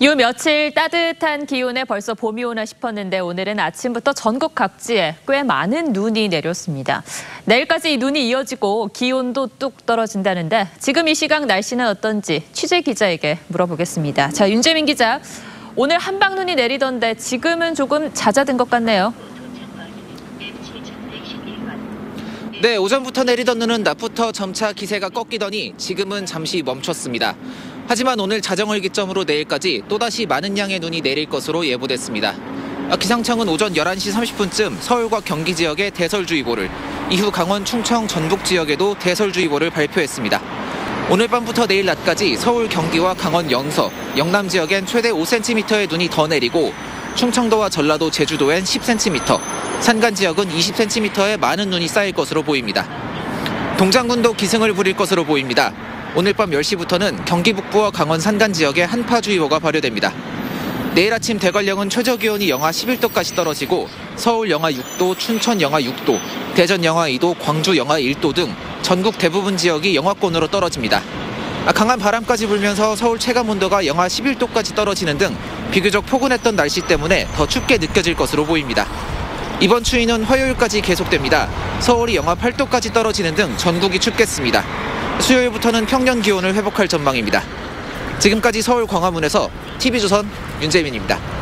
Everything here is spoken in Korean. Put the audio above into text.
요 며칠 따뜻한 기온에 벌써 봄이 오나 싶었는데 오늘은 아침부터 전국 각지에 꽤 많은 눈이 내렸습니다. 내일까지 이 눈이 이어지고 기온도 뚝 떨어진다는데 지금 이 시각 날씨는 어떤지 취재 기자에게 물어보겠습니다. 자, 윤재민 기자. 오늘 한방 눈이 내리던데 지금은 조금 잦아든 것 같네요. 네, 오전부터 내리던 눈은 낮부터 점차 기세가 꺾이더니 지금은 잠시 멈췄습니다. 하지만 오늘 자정을 기점으로 내일까지 또다시 많은 양의 눈이 내릴 것으로 예보됐습니다. 기상청은 오전 11시 30분쯤 서울과 경기 지역에 대설주의보를, 이후 강원, 충청, 전북 지역에도 대설주의보를 발표했습니다. 오늘 밤부터 내일 낮까지 서울, 경기와 강원, 영서, 영남 지역엔 최대 5cm의 눈이 더 내리고 충청도와 전라도, 제주도엔 10cm, 산간 지역은 20cm의 많은 눈이 쌓일 것으로 보입니다. 동장군도 기승을 부릴 것으로 보입니다. 오늘 밤 10시부터는 경기 북부와 강원 산간 지역에 한파주의보가 발효됩니다. 내일 아침 대관령은 최저 기온이 영하 11도까지 떨어지고 서울 영하 6도, 춘천 영하 6도, 대전 영하 2도, 광주 영하 1도 등 전국 대부분 지역이 영하권으로 떨어집니다. 강한 바람까지 불면서 서울 체감 온도가 영하 11도까지 떨어지는 등 비교적 포근했던 날씨 때문에 더 춥게 느껴질 것으로 보입니다. 이번 추위는 화요일까지 계속됩니다. 서울이 영하 8도까지 떨어지는 등 전국이 춥겠습니다. 수요일부터는 평년 기온을 회복할 전망입니다. 지금까지 서울 광화문에서 TV조선 윤재민입니다.